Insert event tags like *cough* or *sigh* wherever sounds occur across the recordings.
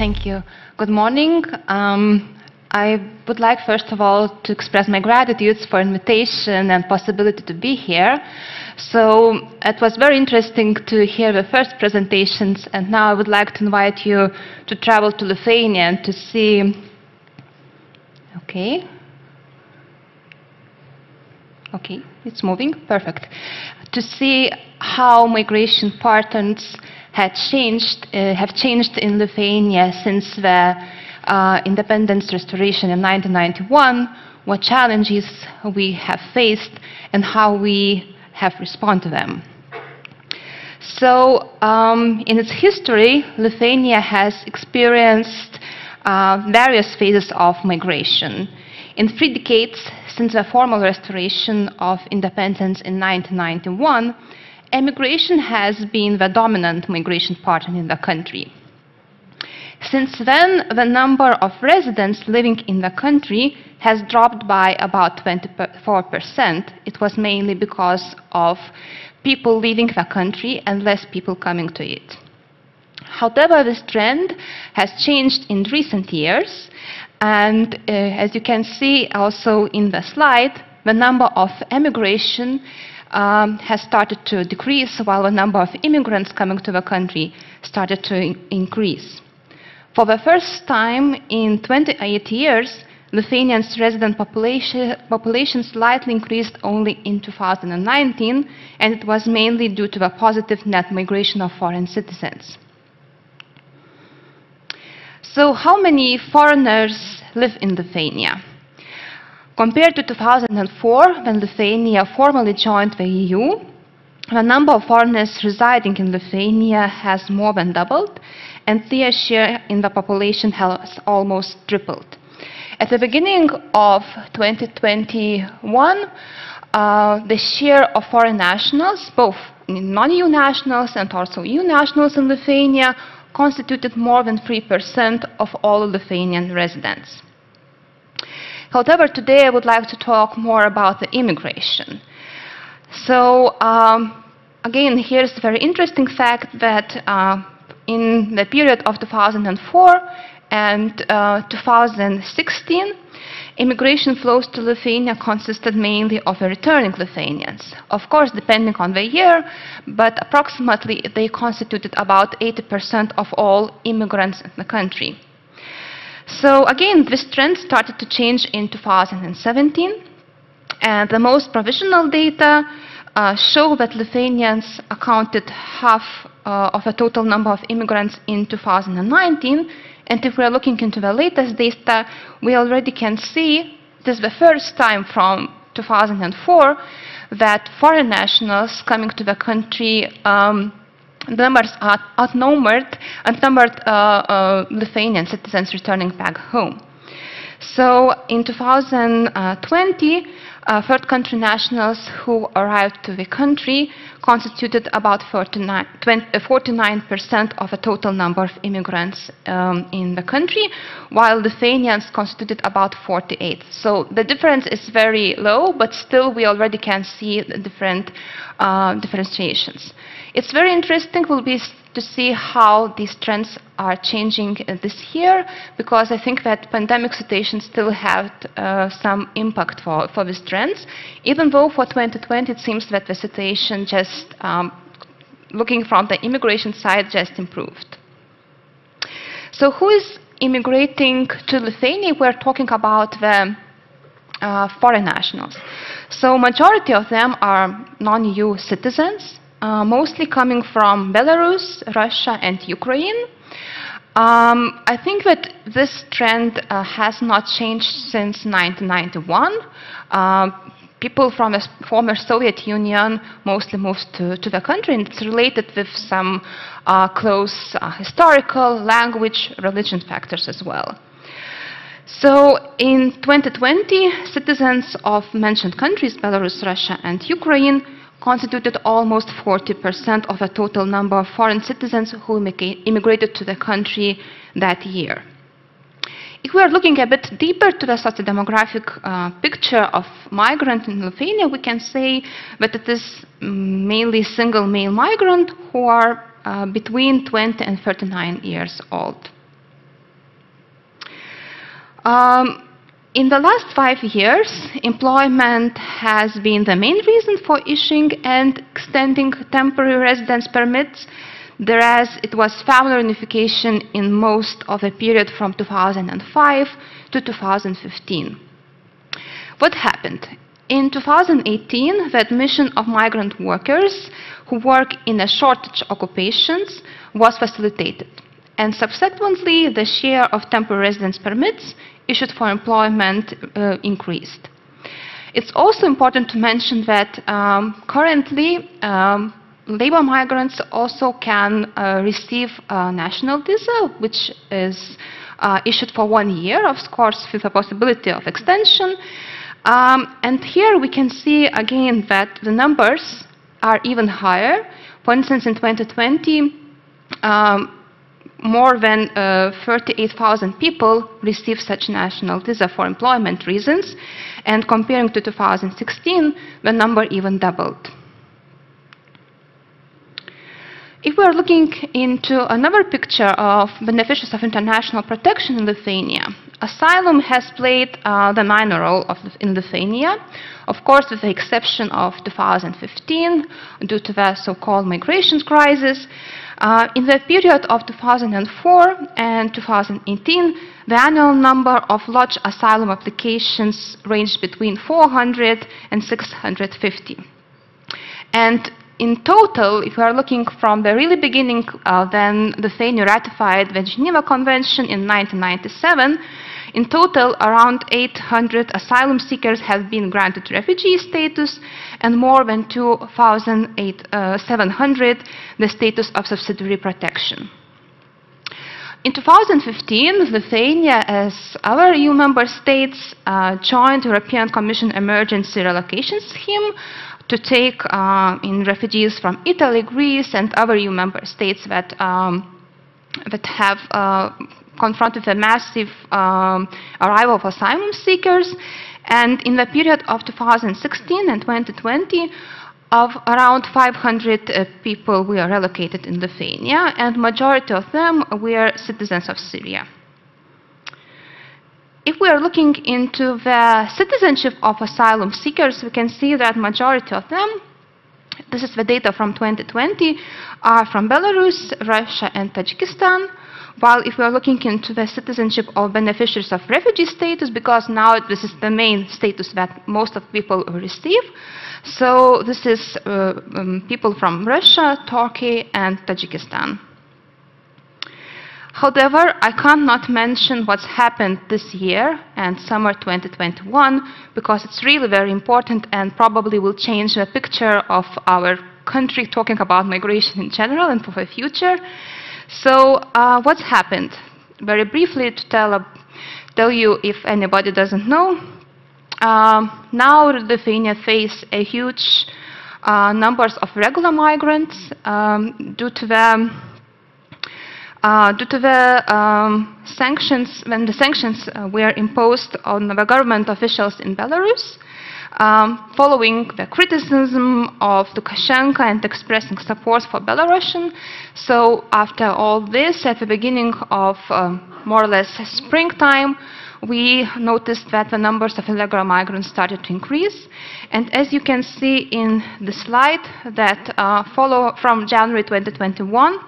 Thank you. Good morning. Um, I would like, first of all, to express my gratitude for invitation and possibility to be here. So it was very interesting to hear the first presentations, and now I would like to invite you to travel to Lithuania and to see. Okay. Okay, it's moving. Perfect. To see how migration patterns had changed, uh, have changed in Lithuania since the uh, independence restoration in 1991, what challenges we have faced, and how we have responded to them. So, um, in its history, Lithuania has experienced uh, various phases of migration. In three decades since the formal restoration of independence in 1991, emigration has been the dominant migration pattern in the country. Since then, the number of residents living in the country has dropped by about 24%. It was mainly because of people leaving the country and less people coming to it. However, this trend has changed in recent years, and uh, as you can see also in the slide, the number of emigration um, has started to decrease while the number of immigrants coming to the country started to in increase. For the first time in 28 years, Lithuanians' resident population, population slightly increased only in 2019, and it was mainly due to the positive net migration of foreign citizens. So how many foreigners live in Lithuania? Compared to 2004, when Lithuania formally joined the EU, the number of foreigners residing in Lithuania has more than doubled, and their share in the population has almost tripled. At the beginning of 2021, uh, the share of foreign nationals, both non-EU nationals and also EU nationals in Lithuania, constituted more than 3% of all Lithuanian residents. However, today I would like to talk more about the immigration. So, um, again, here's a very interesting fact that uh, in the period of 2004 and uh, 2016, immigration flows to Lithuania consisted mainly of returning Lithuanians. Of course, depending on the year, but approximately they constituted about 80% of all immigrants in the country. So again, this trend started to change in 2017, and the most provisional data uh, show that Lithuanians accounted half uh, of the total number of immigrants in 2019, and if we're looking into the latest data, we already can see this is the first time from 2004 that foreign nationals coming to the country um, numbers are outnumbered, outnumbered uh, uh, Lithuanian citizens returning back home. So in 2020, uh, third country nationals who arrived to the country constituted about 49, percent of the total number of immigrants um, in the country, while Lithuanians constituted about 48. So the difference is very low, but still we already can see the different uh, differentiations. It's very interesting will be to see how these trends are changing uh, this year, because I think that pandemic situation still had uh, some impact for, for these trends, even though for 2020 it seems that the situation just, um, looking from the immigration side, just improved. So who is immigrating to Lithuania? We're talking about the uh, foreign nationals. So majority of them are non-EU citizens, uh, mostly coming from Belarus, Russia, and Ukraine. Um, I think that this trend uh, has not changed since 1991. Uh, people from the former Soviet Union mostly moved to, to the country, and it's related with some uh, close uh, historical, language, religion factors as well. So in 2020, citizens of mentioned countries, Belarus, Russia, and Ukraine, constituted almost 40% of the total number of foreign citizens who immigrated to the country that year. If we are looking a bit deeper to the sociodemographic uh, picture of migrants in Lithuania, we can say that it is mm, mainly single male migrants who are uh, between 20 and 39 years old. Um, in the last five years, employment has been the main reason for issuing and extending temporary residence permits, whereas it was family reunification in most of the period from 2005 to 2015. What happened? In 2018, the admission of migrant workers who work in a shortage occupations was facilitated. And subsequently, the share of temporary residence permits issued for employment uh, increased. It's also important to mention that um, currently um, labor migrants also can uh, receive a national visa, which is uh, issued for one year, of course, with a possibility of extension. Um, and here we can see again that the numbers are even higher. For instance, in 2020, um, more than uh, 38,000 people received such national visa for employment reasons, and comparing to 2016, the number even doubled. If we are looking into another picture of beneficiaries of international protection in Lithuania, asylum has played uh, the minor role of, in Lithuania, of course with the exception of 2015 due to the so-called migration crisis. Uh, in the period of 2004 and 2018, the annual number of lodged asylum applications ranged between 400 and 650. And in total, if we are looking from the really beginning, uh, then Lithuania ratified the Geneva Convention in 1997. In total, around 800 asylum seekers have been granted refugee status, and more than 2,700 uh, the status of subsidiary protection. In 2015, Lithuania, as other EU member states, uh, joined European Commission Emergency Relocation Scheme, to take uh, in refugees from Italy, Greece, and other EU member states that, um, that have uh, confronted with a massive um, arrival of asylum seekers. And in the period of 2016 and 2020, of around 500 uh, people were relocated in Lithuania, and majority of them were citizens of Syria. If we are looking into the citizenship of asylum seekers, we can see that majority of them, this is the data from 2020, are from Belarus, Russia, and Tajikistan. While if we are looking into the citizenship of beneficiaries of refugee status, because now this is the main status that most of people receive, so this is uh, um, people from Russia, Turkey, and Tajikistan. However, I can't not mention what's happened this year and summer 2021 because it's really very important and probably will change the picture of our country talking about migration in general and for the future. So uh, what's happened? Very briefly to tell, uh, tell you if anybody doesn't know, um, now Lithuania face a huge uh, numbers of regular migrants um, due to the uh, due to the um, sanctions, when the sanctions uh, were imposed on the government officials in Belarus, um, following the criticism of Lukashenko and expressing support for Belarusian. So after all this, at the beginning of um, more or less springtime, we noticed that the numbers of illegal migrants started to increase. And as you can see in the slide that uh, follow from January 2021,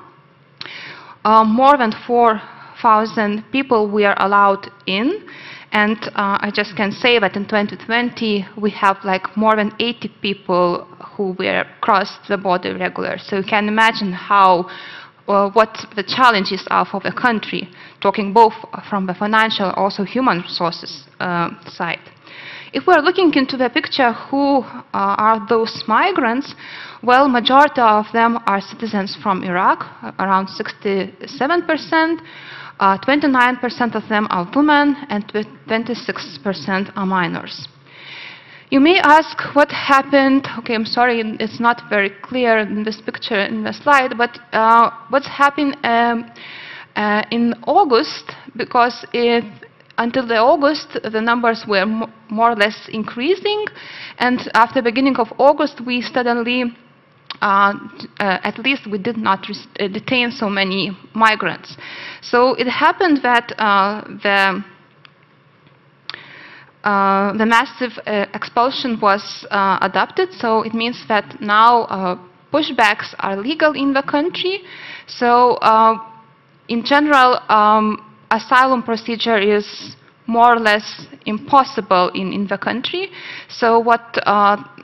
uh, more than 4,000 people were allowed in. And uh, I just can say that in 2020, we have like more than 80 people who were crossed the border regular. So you can imagine how, uh, what the challenges are for the country, talking both from the financial, also human resources uh, side. If we're looking into the picture, who uh, are those migrants? Well, majority of them are citizens from Iraq, around 67%. 29% uh, of them are women, and 26% are minors. You may ask what happened. Okay, I'm sorry, it's not very clear in this picture in the slide, but uh, what's happened um, uh, in August, because until the August, the numbers were more or less increasing, and after the beginning of August, we suddenly, at least we did not uh, detain so many migrants. So it happened that uh, the uh, the massive uh, expulsion was uh, adopted, so it means that now uh, pushbacks are legal in the country. So, uh, in general, um, asylum procedure is more or less impossible in, in the country. So, what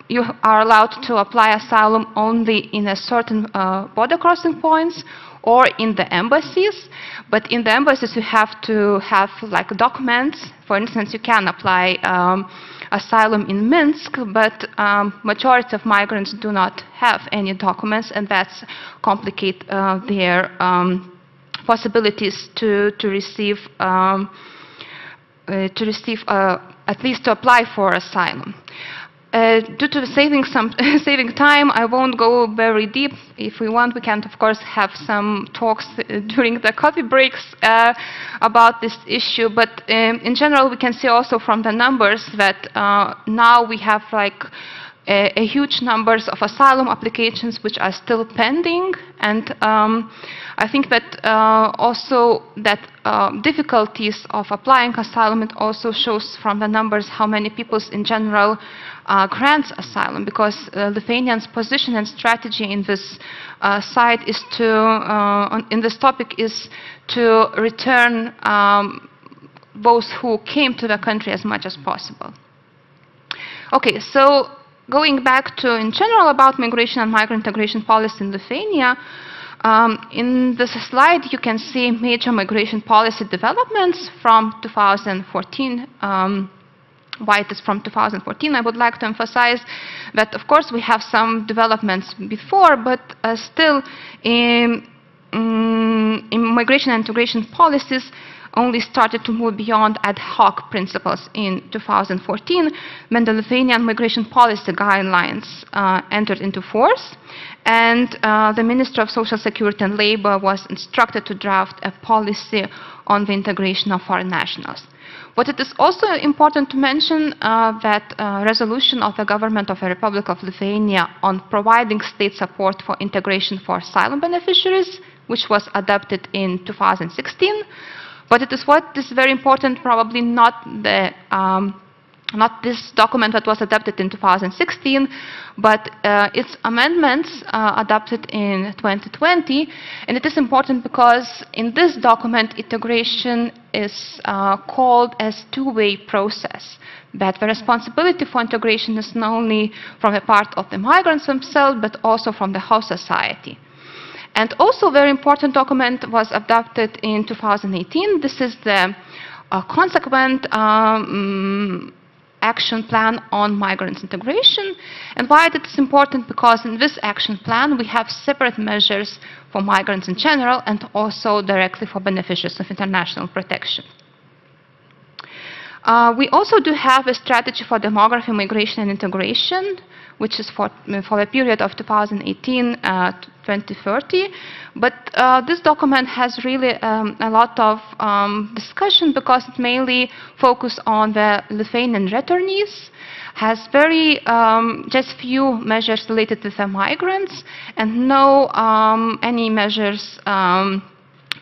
you are allowed to apply asylum only in a certain border crossing points or in the embassies. But in the embassies, you have to have like documents. For instance, you can apply um, asylum in Minsk, but um, majority of migrants do not have any documents, and that's complicate uh, their um, possibilities to to receive um, uh, to receive uh, at least to apply for asylum. Uh, due to saving some *laughs* saving time, I won't go very deep. If we want, we can, of course, have some talks uh, *laughs* during the coffee breaks uh, about this issue. But um, in general, we can see also from the numbers that uh, now we have like a, a, huge numbers of asylum applications which are still pending, and um, I think that uh, also that uh, difficulties of applying asylum it also shows from the numbers how many people in general uh, grants asylum because uh, Lithuanians' position and strategy in this uh, side is to, uh, in this topic is to return um, those who came to the country as much as possible. Okay, so going back to in general about migration and migrant integration policy in Lithuania, um, in this slide, you can see major migration policy developments from 2014. Um, why it is from 2014. I would like to emphasize that, of course, we have some developments before, but uh, still, in, um, in migration and integration policies, only started to move beyond ad hoc principles in 2014 when the Lithuanian migration policy guidelines uh, entered into force and uh, the Minister of Social Security and Labor was instructed to draft a policy on the integration of foreign nationals. But it is also important to mention uh, that uh, resolution of the government of the Republic of Lithuania on providing state support for integration for asylum beneficiaries, which was adopted in 2016, but it is what is very important, probably not the um, not this document that was adopted in 2016, but uh, its amendments uh, adopted in 2020. And it is important because in this document, integration is uh, called as two-way process, that the responsibility for integration is not only from the part of the migrants themselves, but also from the host society. And also a very important document was adopted in 2018. This is the uh, consequent um, action plan on migrant integration. And why it's important? Because in this action plan, we have separate measures for migrants in general and also directly for beneficiaries of international protection. Uh, we also do have a strategy for demography, migration, and integration, which is for, for the period of 2018 uh, 2030. But uh, this document has really um, a lot of um, discussion because it mainly focuses on the Lithuanian returnees, has very um, just few measures related to the migrants, and no um, any measures um,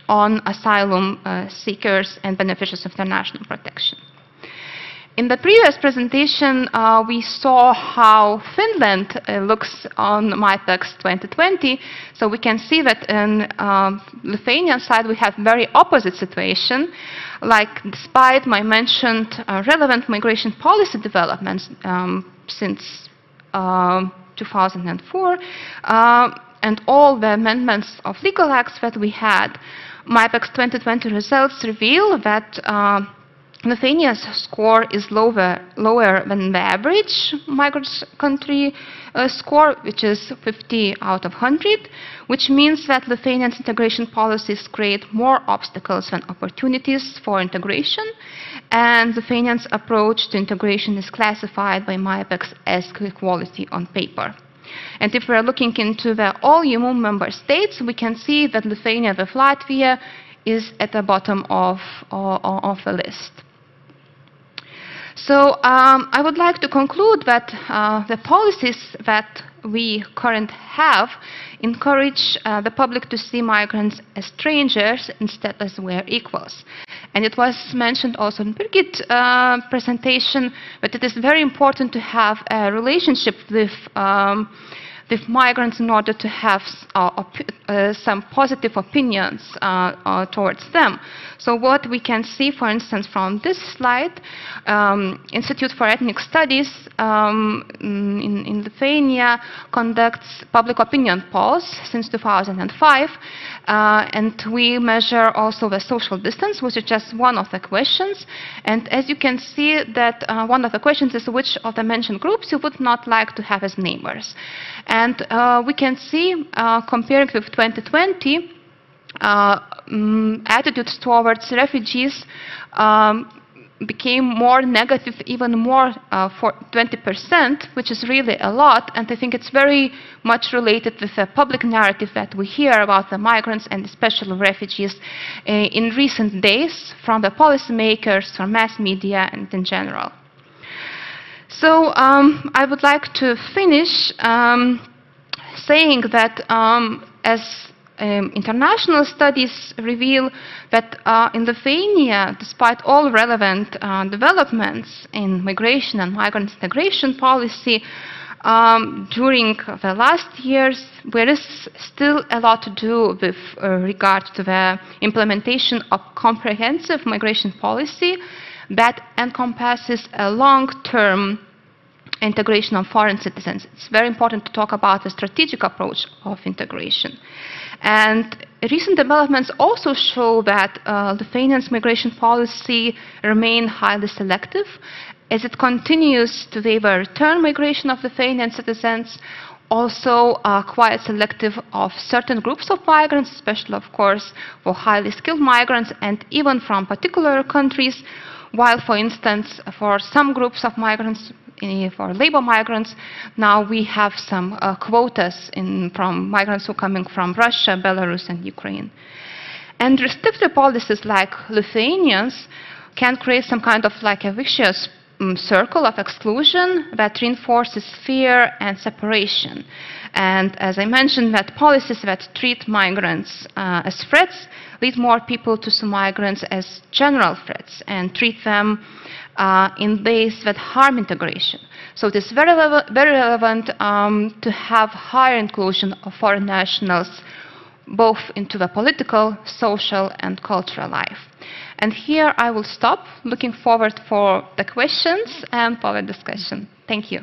on asylum uh, seekers and beneficiaries of international protection. In the previous presentation, uh, we saw how Finland uh, looks on MIPEX 2020. So we can see that in um, Lithuanian side, we have very opposite situation. Like, despite my mentioned uh, relevant migration policy developments um, since um, 2004, uh, and all the amendments of legal acts that we had, MIPEX 2020 results reveal that uh, Lithuania's score is lower, lower than the average migrant country uh, score, which is 50 out of 100, which means that Lithuania's integration policies create more obstacles than opportunities for integration, and Lithuania's approach to integration is classified by MIPEX as equality on paper. And if we're looking into the all EU member states, we can see that Lithuania with Latvia is at the bottom of, of, of the list. So um, I would like to conclude that uh, the policies that we currently have encourage uh, the public to see migrants as strangers instead as we're equals. And it was mentioned also in Birgit's uh, presentation that it is very important to have a relationship with um, with migrants in order to have uh, uh, some positive opinions uh, uh, towards them. So what we can see, for instance, from this slide, um, Institute for Ethnic Studies um, in, in, Lithuania conducts public opinion polls since 2005, uh, and we measure also the social distance, which is just one of the questions. And as you can see that one of the questions is which of the mentioned groups you would not like to have as neighbors. And uh, we can see, uh, comparing with 2020, uh, um, attitudes towards refugees um, became more negative, even more uh, for 20%, which is really a lot. And I think it's very much related with the public narrative that we hear about the migrants and especially refugees uh, in recent days from the policymakers, from mass media, and in general. So um, I would like to finish um, saying that um, as um, international studies reveal that uh, in Lithuania, despite all relevant uh, developments in migration and migrant integration policy, um, during the last years, there is still a lot to do with uh, regard to the implementation of comprehensive migration policy that encompasses a long-term integration of foreign citizens. It's very important to talk about the strategic approach of integration. And recent developments also show that uh, Lithuania's migration policy remain highly selective as it continues to favor return migration of Lithuanian citizens, also uh, quite selective of certain groups of migrants, especially, of course, for highly skilled migrants and even from particular countries, while, for instance, for some groups of migrants, for labor migrants, now we have some uh, quotas in, from migrants who are coming from Russia, Belarus, and Ukraine. And restrictive policies like Lithuanians can create some kind of like a vicious um, circle of exclusion that reinforces fear and separation. And as I mentioned, that policies that treat migrants uh, as threats lead more people to see migrants as general threats and treat them uh, in ways that harm integration. So it is very, very relevant um, to have higher inclusion of foreign nationals both into the political, social, and cultural life. And here I will stop, looking forward for the questions and for the discussion. Thank you.